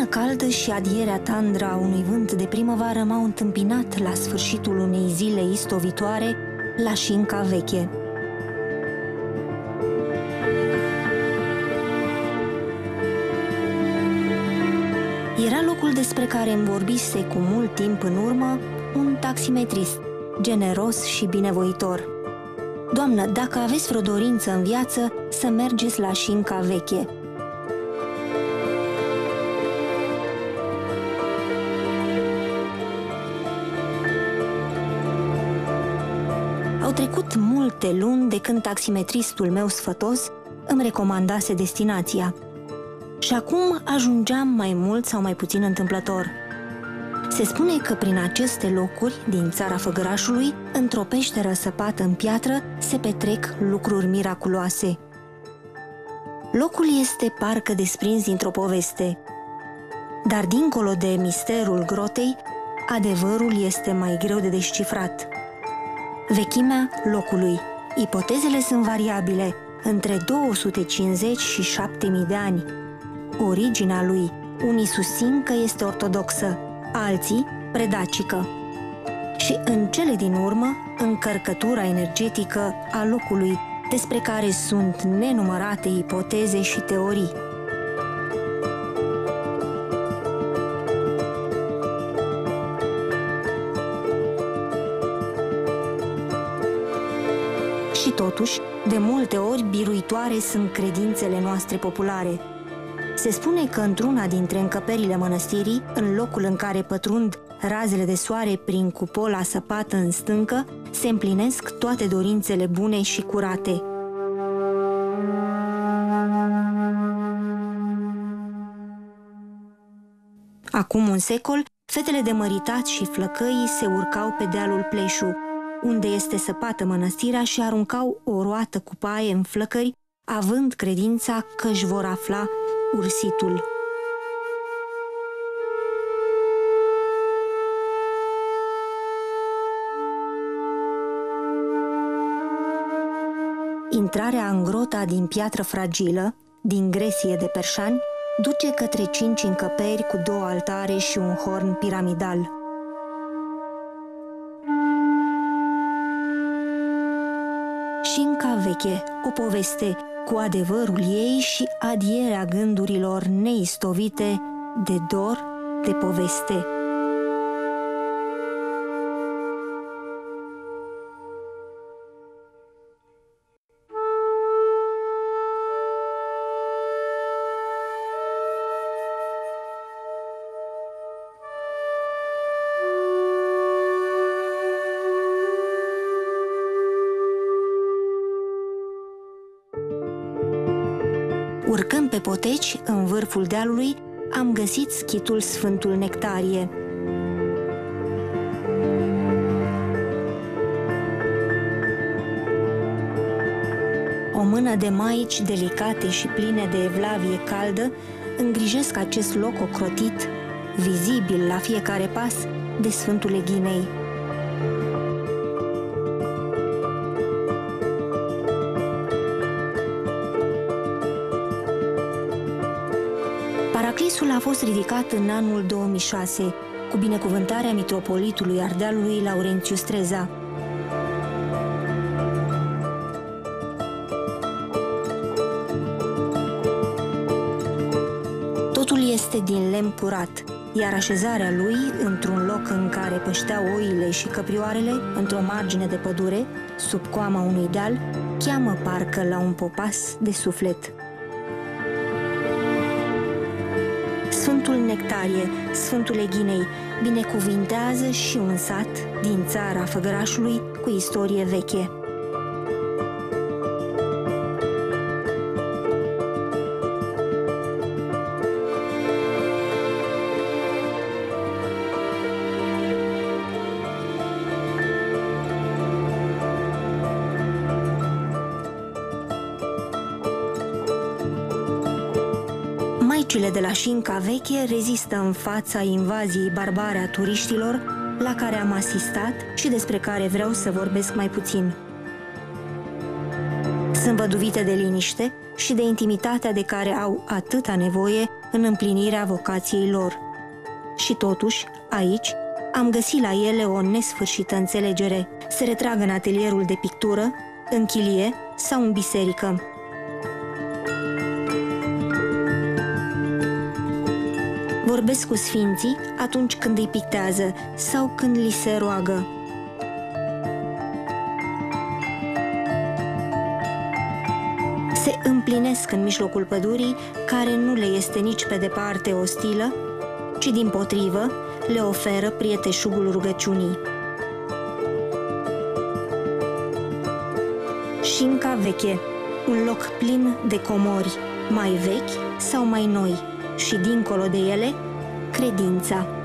lumină caldă și adierea tandra unui vânt de primăvară m-au întâmpinat la sfârșitul unei zile istovitoare la Șinca Veche. Era locul despre care îmi vorbise cu mult timp în urmă un taximetrist, generos și binevoitor. Doamnă, dacă aveți vreo dorință în viață, să mergeți la Șinca Veche – Au trecut multe luni de când taximetristul meu sfătos îmi recomandase destinația. Și acum ajungeam mai mult sau mai puțin întâmplător. Se spune că prin aceste locuri din țara Făgărașului, într-o peșteră săpată în piatră, se petrec lucruri miraculoase. Locul este parcă desprins dintr-o poveste. Dar dincolo de misterul grotei, adevărul este mai greu de descifrat – Vechimea locului. Ipotezele sunt variabile, între 250 și 7000 de ani. Originea lui. Unii susțin că este ortodoxă, alții predacică. Și în cele din urmă, încărcătura energetică a locului, despre care sunt nenumărate ipoteze și teorii. Totuși, de multe ori, biruitoare sunt credințele noastre populare. Se spune că într-una dintre încăperile mănăstirii, în locul în care pătrund razele de soare prin cupola săpată în stâncă, se împlinesc toate dorințele bune și curate. Acum un secol, fetele de măritat și flăcăii se urcau pe dealul Pleșu, unde este săpată mănăstirea și aruncau o roată cu paie în flăcări, având credința că își vor afla ursitul. Intrarea în grota din piatră fragilă, din gresie de perșani, duce către cinci încăperi cu două altare și un horn piramidal – Șinca veche, o poveste cu adevărul ei și adierea gândurilor neistovite de dor, de poveste. Urcând pe poteci, în vârful dealului, am găsit schitul Sfântul Nectarie. O mână de maici delicate și pline de evlavie caldă îngrijesc acest loc ocrotit, vizibil la fiecare pas, de Sfântul Eghinei. Paraclisul a fost ridicat în anul 2006, cu binecuvântarea mitropolitului Ardealului Laurențiu Streza. Totul este din lemn curat, iar așezarea lui, într-un loc în care pășteau oile și căprioarele, într-o margine de pădure, sub coama unui deal, cheamă parcă la un popas de suflet. Sfântul Nectarie, Sfântul Eghinei, binecuvintează și un sat din țara Făgărașului cu istorie veche. Maicile de la Șinca Veche rezistă în fața invaziei barbare a turiștilor la care am asistat și despre care vreau să vorbesc mai puțin. Sunt văduvite de liniște și de intimitatea de care au atâta nevoie în împlinirea vocației lor. Și totuși, aici, am găsit la ele o nesfârșită înțelegere. Se retrag în atelierul de pictură, în chilie sau în biserică. Vorbesc cu sfinții atunci când îi pictează sau când li se roagă. Se împlinesc în mijlocul pădurii, care nu le este nici pe departe ostilă, ci din potrivă le oferă prieteșugul rugăciunii. Șinca veche, un loc plin de comori, mai vechi sau mai noi, și dincolo de ele, credința.